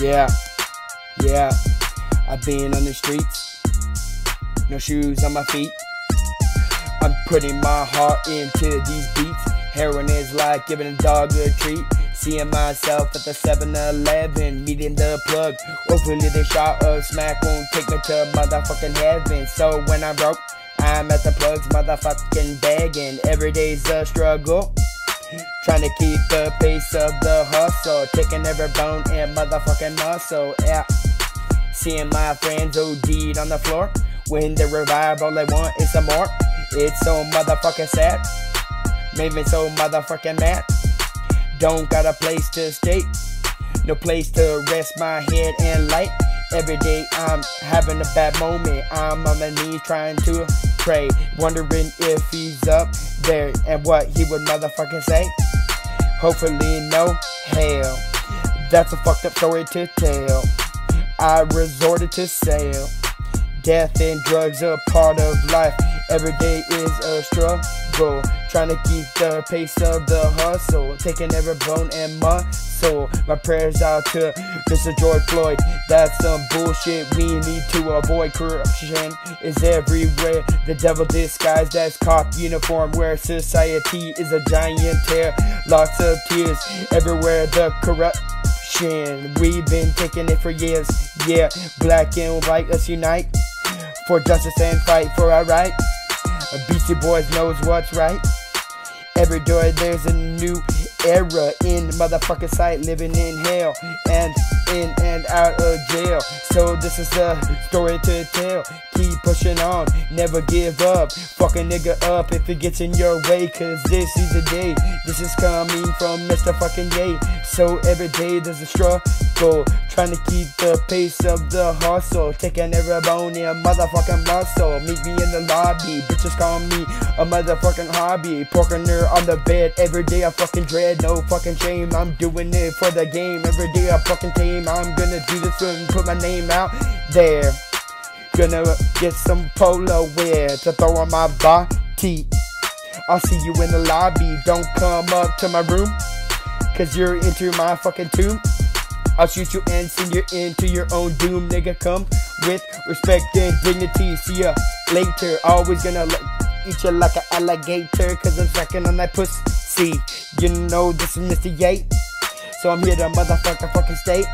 Yeah, yeah, I've been on the streets, no shoes on my feet. I'm putting my heart into these beats. Heroin is like giving a dog a treat. Seeing myself at the 7-Eleven, meeting the plug. Hopefully the shot of smack won't take me to motherfucking heaven. So when I'm broke, I'm at the plugs, motherfucking begging. Every day's a struggle. Trying to keep the pace of the hustle. Taking every bone and motherfucking muscle. Yeah. Seeing my friends OD'd on the floor. When they revive, all they want is some more. It's so motherfucking sad. Made me so motherfucking mad. Don't got a place to stay. No place to rest my head and light. Every day I'm having a bad moment. I'm on my knees trying to pray. Wondering if he's up there and what he would motherfucking say. Hopefully, no hell. That's a fucked up story to tell. I resorted to sale. Death and drugs are part of life. Every day is a struggle. Trying to keep the pace of the hustle. Taking every bone and muscle. My prayers out to Mr. George Floyd. That's some bullshit. We need to avoid corruption. Is everywhere. The devil disguised as cop uniform. Where society is a giant tear. Lots of tears everywhere. The corruption. We've been taking it for years. Yeah, black and white, let's unite for justice and fight for our right. Beastie Boys knows what's right. Every door there's a new era in motherfucking sight, living in hell and in and out of jail. So this is a story to tell. Keep pushing on, never give up. Fuck a nigga up if it gets in your way, cause this is the day. This is coming from Mr. fucking Yay. So every day there's a struggle, trying to keep the pace of the hustle. Taking every bone in a motherfucking muscle. Meet me in the lobby, bitches call me a motherfucking hobby. Porking her on the bed every day I fucking dread, no fucking shame. I'm doing it for the game every day I fucking tame. I'm gonna do this and put my name out there. Gonna get some polo wear to throw on my body. I'll see you in the lobby. Don't come up to my room. Cause you're into my fucking tomb. I'll shoot you and send you into your own doom, nigga. Come with respect and dignity. See ya later. Always gonna eat you like an alligator. Cause I'm sucking on that pussy. You know this is Mr. Yates. So I'm here to motherfucker fucking state.